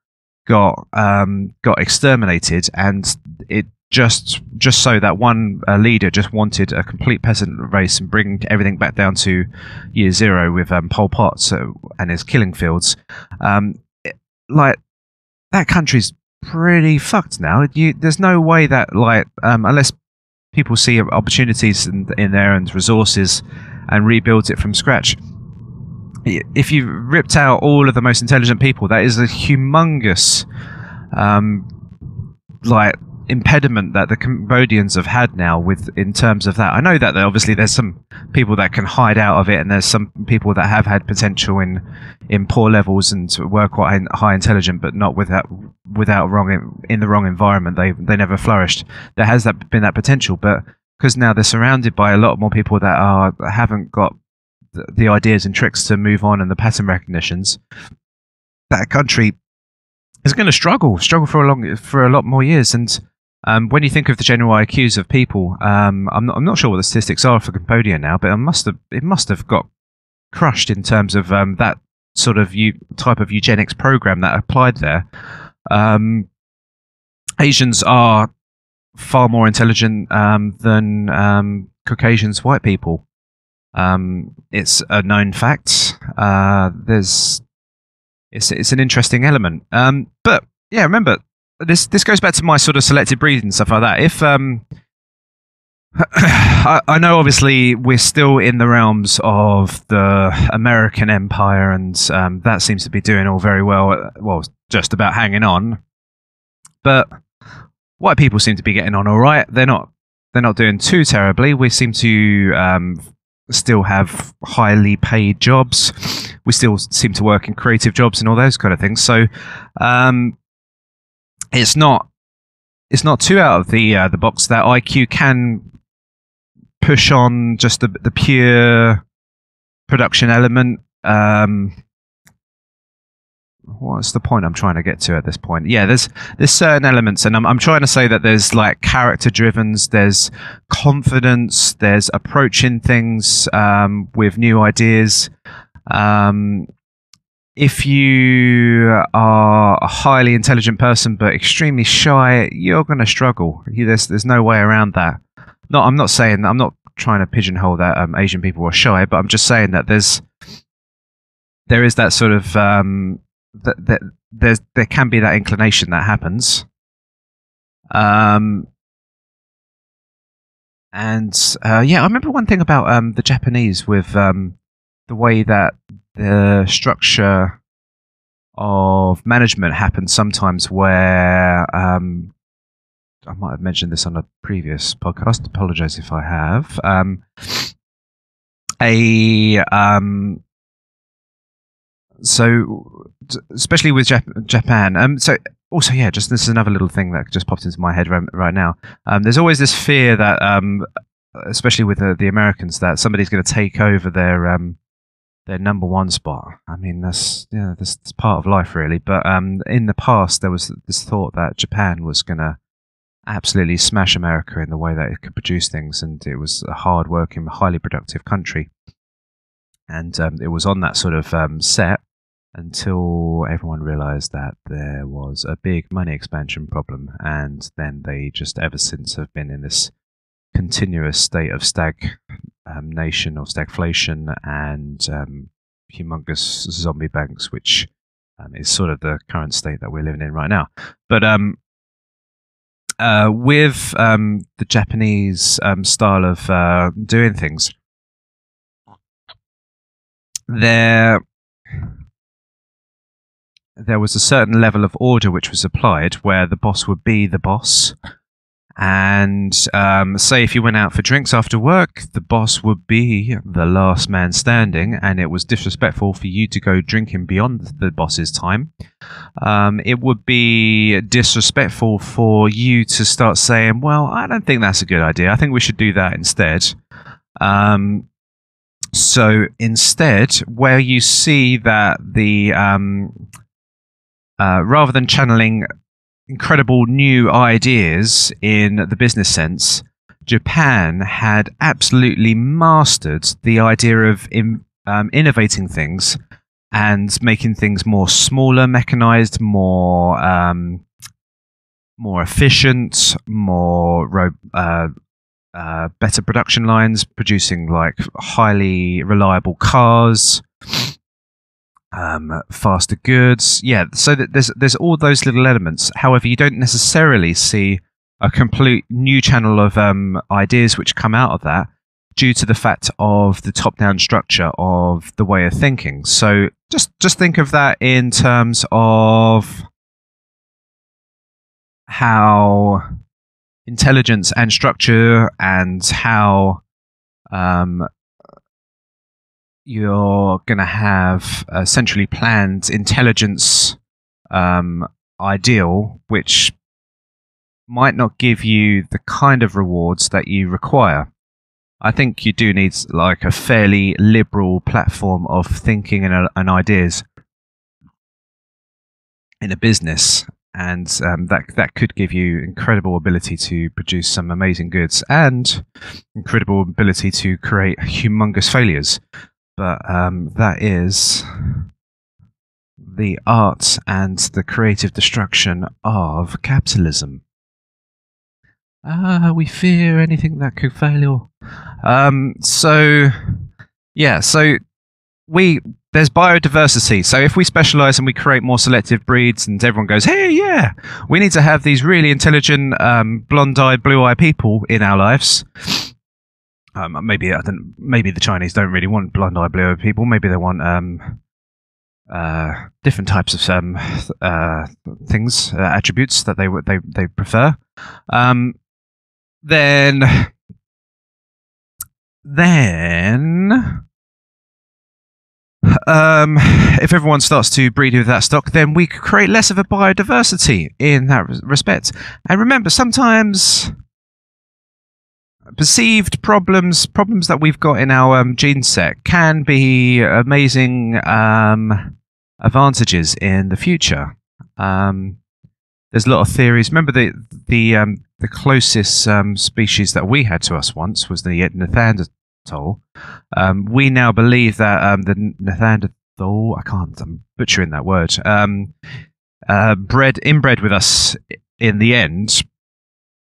got um, got exterminated, and it just just so that one uh, leader just wanted a complete peasant race and bring everything back down to year zero with um, Pol Pot so, and his killing fields. Um, it, like that country's pretty fucked now. You, there's no way that like um, unless people see opportunities in, in there and resources and rebuilds it from scratch. If you ripped out all of the most intelligent people, that is a humongous um, like impediment that the Cambodians have had now with in terms of that. I know that obviously there's some people that can hide out of it, and there's some people that have had potential in in poor levels and were quite high intelligent, but not without without wrong in the wrong environment. They they never flourished. There has that been that potential, but because now they're surrounded by a lot more people that are haven't got the, ideas and tricks to move on and the pattern recognitions. That country is going to struggle, struggle for a long, for a lot more years, and um, when you think of the general IQs of people, um, I'm, not, I'm not sure what the statistics are for Cambodia now, but it must have it must have got crushed in terms of um, that sort of u- type of eugenics program that applied there. Um, Asians are far more intelligent um, than um, Caucasians, white people. it's a known fact. Uh, there's it's it's an interesting element. but yeah, remember this this goes back to my sort of selective breeding stuff like that. If um, I, I, know obviously we're still in the realms of the American Empire, and um, that seems to be doing all very well. Well, just about hanging on, but white people seem to be getting on all right. They're not they're not doing too terribly. We seem to um, still have highly paid jobs. We still seem to work in creative jobs and all those kind of things. So um, it's not it's not too out of the uh, the box that IQ can push on just the the pure production element. Um, what's the point I'm trying to get to at this point? Yeah, there's there's certain elements, and I'm I'm trying to say that there's like character drivens, there's confidence, there's approaching things um, with new ideas. Um, if you are a highly intelligent person but extremely shy, you're going to struggle. There's there's no way around that. No, I'm not saying I'm not trying to pigeonhole that um, Asian people are shy, but I'm just saying that there's there is that sort of um, that, that there's there can be that inclination that happens. Um, and uh, yeah, I remember one thing about um, the Japanese with um, the way that the structure of management happens sometimes where um, I might have mentioned this on a previous podcast. Apologize if I have. Um, a um, so especially with Jap- Japan. Um, so also yeah, just this is another little thing that just popped into my head right, right now. Um, there's always this fear that um, especially with the, the Americans that somebody's going to take over their um their number one spot. I mean, that's yeah, that's, that's part of life, really. But um, in the past, there was this thought that Japan was going to absolutely smash America in the way that it could produce things, and it was a hard-working, highly productive country. And um, it was on that sort of um, set until everyone realized that there was a big money expansion problem, and then they just ever since have been in this continuous state of stagnation um, or stagflation and um, humongous zombie banks, which um, is sort of the current state that we're living in right now. But um, uh, with um, the Japanese um, style of uh, doing things, there there was a certain level of order which was applied where the boss would be the boss and um, say if you went out for drinks after work, the boss would be the last man standing, and it was disrespectful for you to go drinking beyond the boss's time. Um, it would be disrespectful for you to start saying, "Well, I don't think that's a good idea. I think we should do that instead." Um, so instead, where you see that the um, uh, rather than channeling incredible new ideas in the business sense, Japan had absolutely mastered the idea of in, um, innovating things and making things more smaller, mechanized, more um, more efficient, more uh, uh, better production lines, producing like highly reliable cars um, faster goods. Yeah, so there's there's all those little elements. However, you don't necessarily see a complete new channel of um, ideas which come out of that due to the fact of the top-down structure of the way of thinking. So just just think of that in terms of how intelligence and structure and how um, you're going to have a centrally planned intelligence um, ideal, which might not give you the kind of rewards that you require. I think you do need like a fairly liberal platform of thinking and, uh, and ideas in a business, and um, that that could give you incredible ability to produce some amazing goods and incredible ability to create humongous failures but um, that is the art and the creative destruction of capitalism. Ah, we fear anything that could fail. Um, so, yeah, so we there's biodiversity. So if we specialize and we create more selective breeds, and everyone goes, "Hey, yeah, we need to have these really intelligent, um, blonde-eyed, blue-eyed people in our lives," Um, maybe I don't, maybe the Chinese don't really want blonde-eyed blue people. Maybe they want um, uh, different types of um, uh, things, uh, attributes that they they they prefer. Um, then, then. Um, if everyone starts to breed with that stock, then we create less of a biodiversity in that respect. And remember, sometimes perceived problems, problems that we've got in our um, gene set, can be amazing um, advantages in the future. Um, there's a lot of theories. Remember the the um, the closest um, species that we had to us once was the Neanderthal. Um, we now believe that the Neanderthal, I can't, I'm butchering that word, uh, bred inbred with us in the end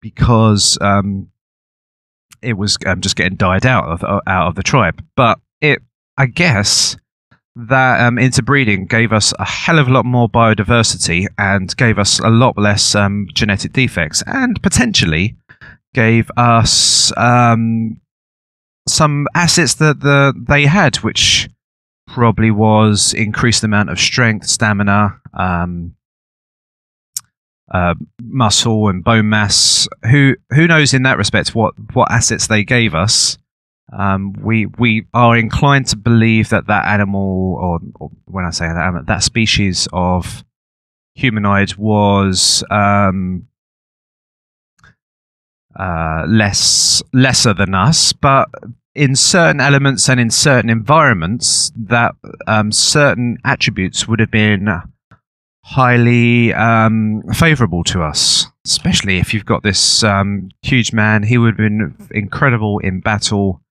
because um, it was um, just getting died out of uh, out of the tribe. But it, I guess, that um, interbreeding gave us a hell of a lot more biodiversity and gave us a lot less um, genetic defects, and potentially gave us um, some assets that the they had, which probably was increased amount of strength, stamina, um, uh, muscle, and bone mass. Who who knows in that respect what what assets they gave us? Um, we we are inclined to believe that that animal, or, or when I say that animal, that species of humanoid was um, uh, less lesser than us, but in certain elements and in certain environments, that um, certain attributes would have been highly um, favorable to us. Especially if you've got this um, huge man, he would have been incredible in battle.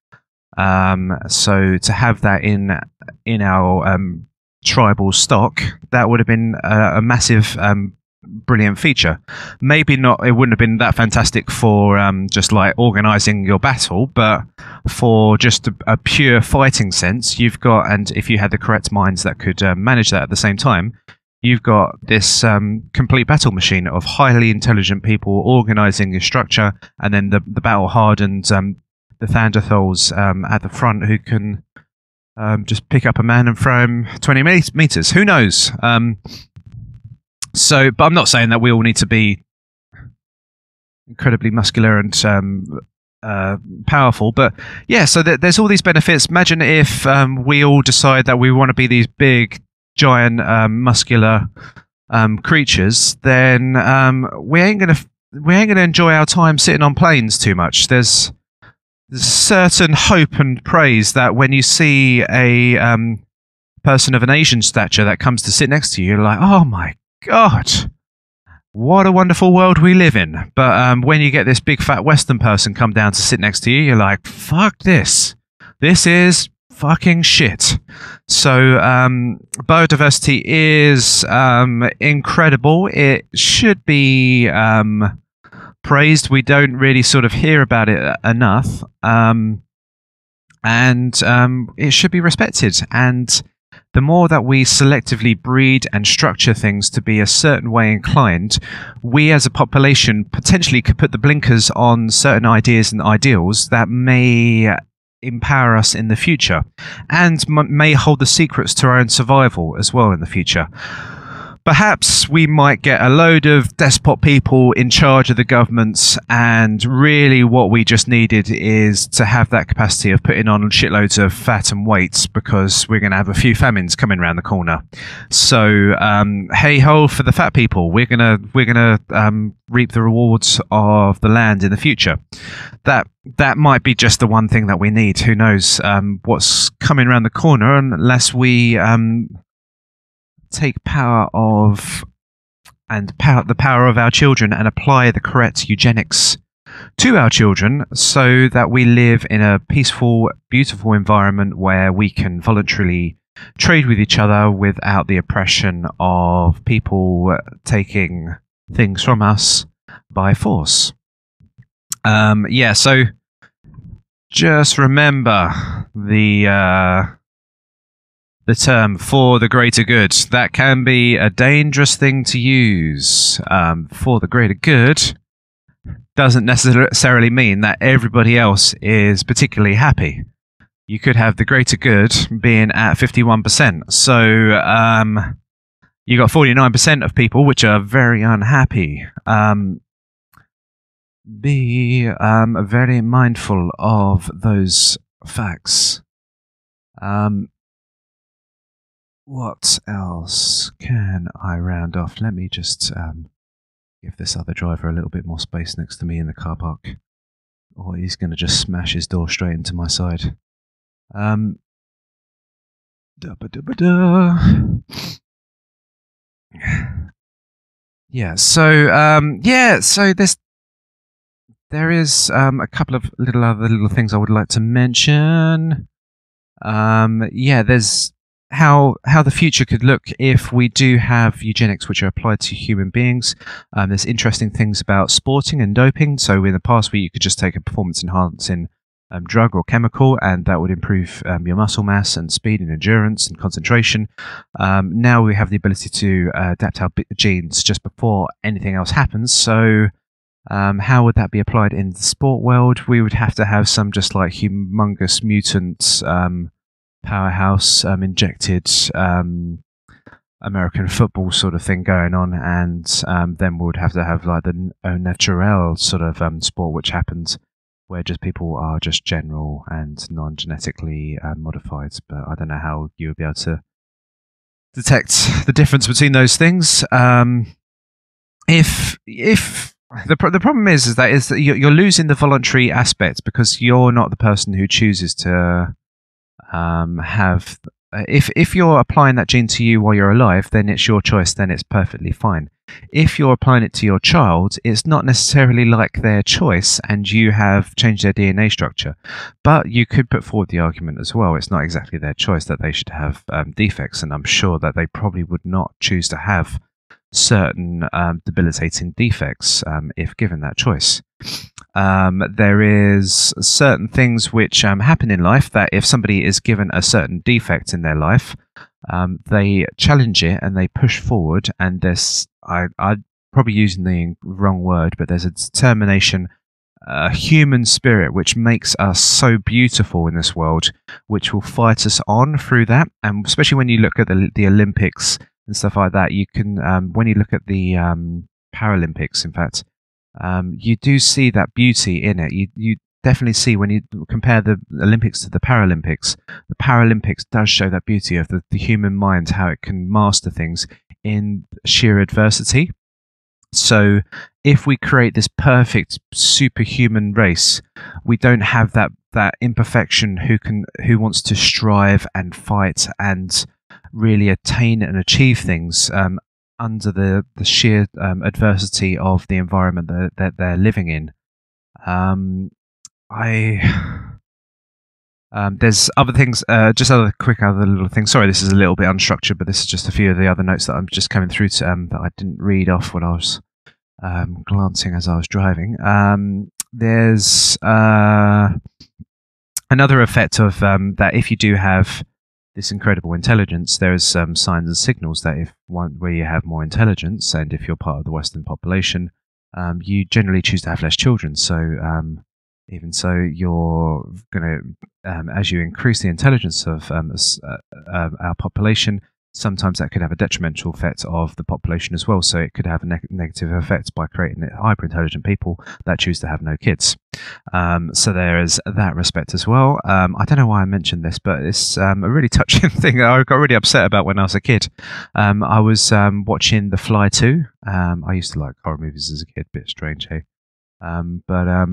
Um, so to have that in in our um, tribal stock, that would have been a, a massive, um, brilliant feature. Maybe not. It wouldn't have been that fantastic for um, just like organizing your battle, but for just a, a, pure fighting sense, you've got. And if you had the correct minds that could uh, manage that at the same time, you've got this um, complete battle machine of highly intelligent people organizing your structure, and then the the battle hardened um, the Thandathals um, at the front who can um, just pick up a man and throw him 20 meters. Who knows? Um, so, but I'm not saying that we all need to be incredibly muscular and um, uh, powerful. But yeah, so th- there's all these benefits. Imagine if um, we all decide that we want to be these big, giant, um, muscular um, creatures, then we ain't gonna we ain't gonna enjoy our time sitting on planes too much. There's there's certain hope and praise that when you see a um, person of an Asian stature that comes to sit next to you, you're like, oh my god, what a wonderful world we live in. But um, when you get this big fat Western person come down to sit next to you, you're like, fuck this. This is fucking shit. So um, biodiversity is um, incredible. It should be um, praised. We don't really sort of hear about it enough, um, and um, it should be respected. And the more that we selectively breed and structure things to be a certain way inclined, we as a population potentially could put the blinkers on certain ideas and ideals that may empower us in the future and m- may hold the secrets to our own survival as well in the future perhaps we might get a load of despot people in charge of the governments, and really what we just needed is to have that capacity of putting on shitloads of fat and weights because we're going to have a few famines coming around the corner. So, um, hey ho for the fat people, we're gonna we're gonna um, reap the rewards of the land in the future. That that might be just the one thing that we need. Who knows um, what's coming around the corner unless we um, take power of and power, the power of our children and apply the correct eugenics to our children so that we live in a peaceful, beautiful environment where we can voluntarily trade with each other without the oppression of people taking things from us by force. Um, yeah, so just remember the uh, the term for the greater good. That can be a dangerous thing to use. Um, for the greater good doesn't necessarily mean that everybody else is particularly happy. You could have the greater good being at 51%. So um, you got 49% of people which are very unhappy. Um, be um, very mindful of those facts. Um, what else can I round off? Let me just um, give this other driver a little bit more space next to me in the car park, or he's going to just smash his door straight into my side. Um, yeah. So um, yeah. So this there is um, a couple of little other little things I would like to mention. Um, yeah, there's how how the future could look if we do have eugenics which are applied to human beings. Um, there's interesting things about sporting and doping. So in the past, where you could just take a performance enhancing um, drug or chemical, and that would improve um, your muscle mass and speed and endurance and concentration. Um, now we have the ability to uh, adapt our genes just before anything else happens. So Um, how would that be applied in the sport world? We would have to have some just like humongous mutant um, powerhouse um, injected um, American football sort of thing going on, and um, then we would have to have like the au naturel sort of um, sport, which happens where just people are just general and non-genetically uh, modified. But I don't know how you would be able to detect the difference between those things. Um, if if the the problem is is that is that you're, you're losing the voluntary aspect because you're not the person who chooses to um, have. If if you're applying that gene to you while you're alive, then it's your choice. Then it's perfectly fine. If you're applying it to your child, it's not necessarily like their choice, and you have changed their DNA structure. But you could put forward the argument as well. It's not exactly their choice that they should have um, defects, and I'm sure that they probably would not choose to have certain um, debilitating defects um, if given that choice. Um, there is certain things which um, happen in life that if somebody is given a certain defect in their life, um, they challenge it and they push forward. And there's, I, I'm probably using the wrong word, but there's a determination, a human spirit which makes us so beautiful in this world, which will fight us on through that. And especially when you look at the, the Olympics and stuff like that, you can um, when you look at the um, Paralympics, in fact, um, you do see that beauty in it. You you definitely see when you compare the Olympics to the Paralympics. The Paralympics does show that beauty of the, the human mind, how it can master things in sheer adversity. So, if we create this perfect superhuman race, we don't have that that imperfection who can who wants to strive and fight and really attain and achieve things um, under the, the sheer um, adversity of the environment that, that they're living in. Um, I. Um, there's other things, uh, just other quick other little things. Sorry, this is a little bit unstructured, but this is just a few of the other notes that I'm just coming through to, um, that I didn't read off when I was um, glancing as I was driving. Um, there's uh, another effect of um, that if you do have this incredible intelligence, there is some signs and signals that if one where you have more intelligence, and if you're part of the Western population, um, you generally choose to have less children. So um, even so, you're going to, um, as you increase the intelligence of um, uh, uh, our population, sometimes that could have a detrimental effect of the population as well. So it could have a ne- negative effect by creating hyper intelligent people that choose to have no kids. Um, so there is that respect as well. Um, I don't know why I mentioned this, but it's um, a really touching thing I got really upset about when I was a kid. Um, I was um, watching The Fly 2. Um, I used to like horror movies as a kid, bit strange, hey? but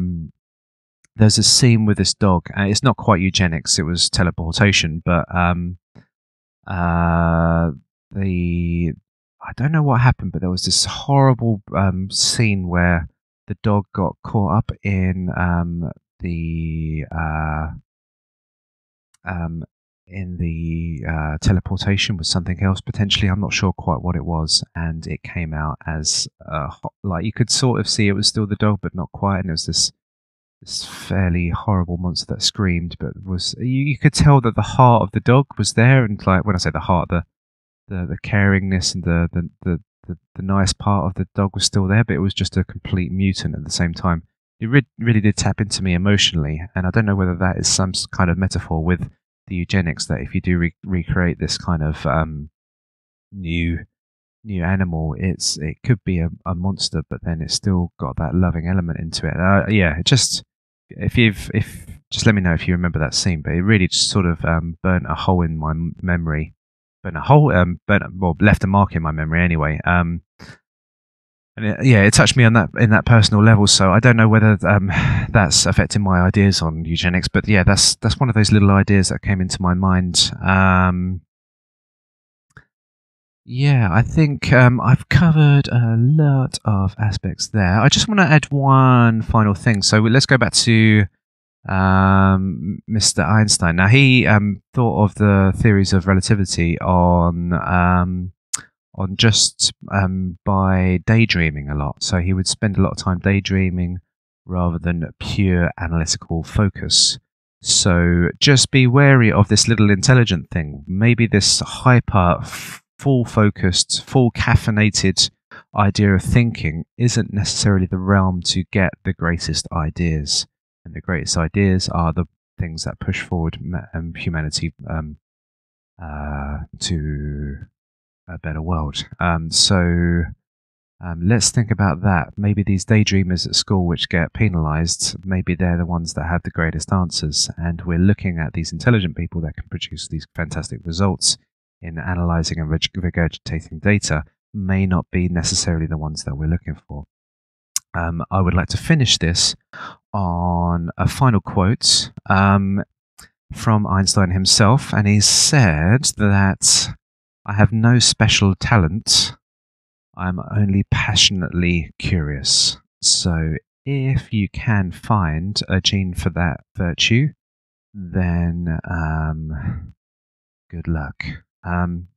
there's a scene with this dog, it's not quite eugenics, it was teleportation, but uh, the I don't know what happened, but there was this horrible um, scene where the dog got caught up in um, the uh, um, in the uh, teleportation with something else potentially. I'm not sure quite what it was, and it came out as uh, like you could sort of see it was still the dog, but not quite. And it was this this fairly horrible monster that screamed, but was you, you, could tell that the heart of the dog was there, and like when I say the heart, the the, the caringness and the, the the, the the nice part of the dog was still there, but it was just a complete mutant at the same time. It re- really did tap into me emotionally, and I don't know whether that is some kind of metaphor with the eugenics that if you do re- recreate this kind of um, new new animal, it's it could be a, a monster, but then it's still got that loving element into it. Uh, yeah, it just if you've if just let me know if you remember that scene, but it really just sort of um, burnt a hole in my memory, burnt a hole, um, burnt well left a mark in my memory anyway. Um, and it, yeah, it touched me on that in that personal level. So I don't know whether um, that's affecting my ideas on eugenics, but yeah, that's that's one of those little ideas that came into my mind. Um, yeah, I think um, I've covered a lot of aspects there. I just want to add one final thing. So let's go back to um, Mr. Einstein. Now he um, thought of the theories of relativity on um, on just um, by daydreaming a lot. So he would spend a lot of time daydreaming rather than pure analytical focus. So just be wary of this little intelligent thing. Maybe this hyper full focused, full caffeinated idea of thinking isn't necessarily the realm to get the greatest ideas. And the greatest ideas are the things that push forward um, humanity um, uh, to a better world. Um, so um, let's think about that. Maybe these daydreamers at school which get penalized, maybe they're the ones that have the greatest answers. And we're looking at these intelligent people that can produce these fantastic results in analyzing and regurgitating data, may not be necessarily the ones that we're looking for. Um, I would like to finish this on a final quote um, from Einstein himself, and he said that I have no special talent I'm only passionately curious. So if you can find a gene for that virtue, then um, good luck. Um,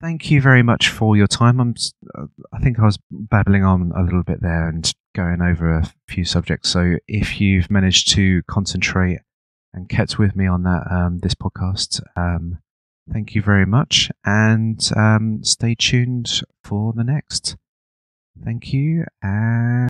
thank you very much for your time. I'm, uh, I think I was babbling on a little bit there and going over a few subjects. So if you've managed to concentrate and kept with me on that um, this podcast, um, Thank you very much, and um, stay tuned for the next. Thank you, and